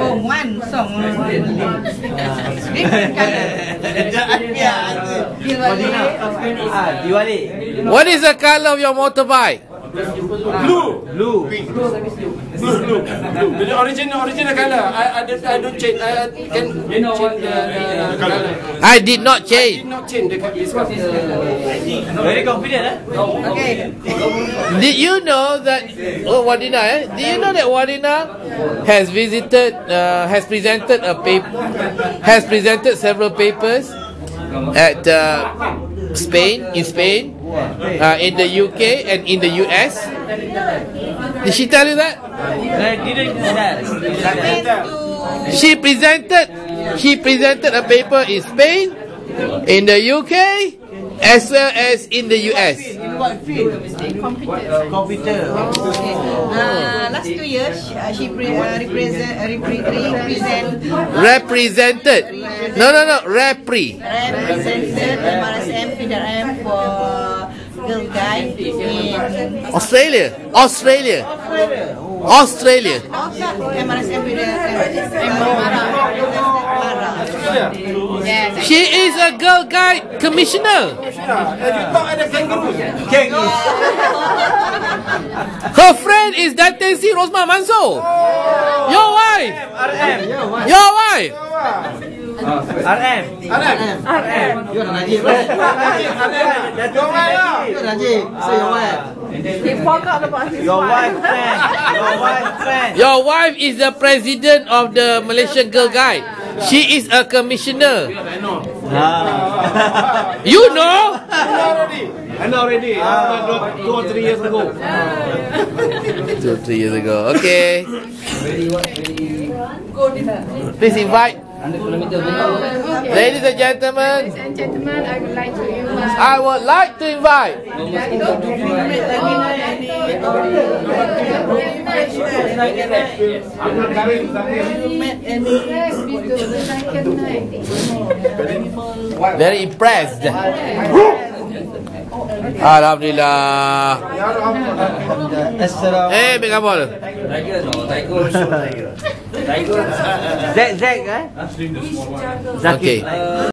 Oh, one song. Different colour. Diwali. Ah, Diwali. What is the color of your motorbike? Blue. Blue. Blue, blue, blue. The original, original color. I, I, don't, I don't change. I can change the, the color. I did not Did change. Not change the this. Very confident, eh? Okay. Did you know that oh Wadina eh? Did you know that Wadina has visited uh, has presented a paper has presented several papers at uh, Spain in Spain uh, in the UK and in the US Did she tell you that? I didn't do that. Spain to She presented she presented a paper in Spain in the UK as well as in the US Computer. Okay. Uh, last two years, uh, she pre- uh, represent uh, repre- represent. Represented. No no no repre. Represented MRSM PDRM for girl guide in Australia. Australia. Australia. MRSM PDRM Yes. She is a girl guide commissioner. You talk at the kangaroo. King. Her friend is Datansi Rosmah Mansor. Oh. Your wife. RM. Your wife. RM. RM. Your wife lah. Your wife friend. Your wife friend. Your wife is the president of the Malaysian Girl Guide. She is a commissioner. Ah. You know? I know already. Uh, two or three years ago. Two, three years ago. Okay. Please invite. Ladies and gentlemen, and gentlemen, I would like to invite I would like to invite Very impressed. Alhamdulillah. Eh, hey, pegang bola. Zack, Zack, eh? Okay.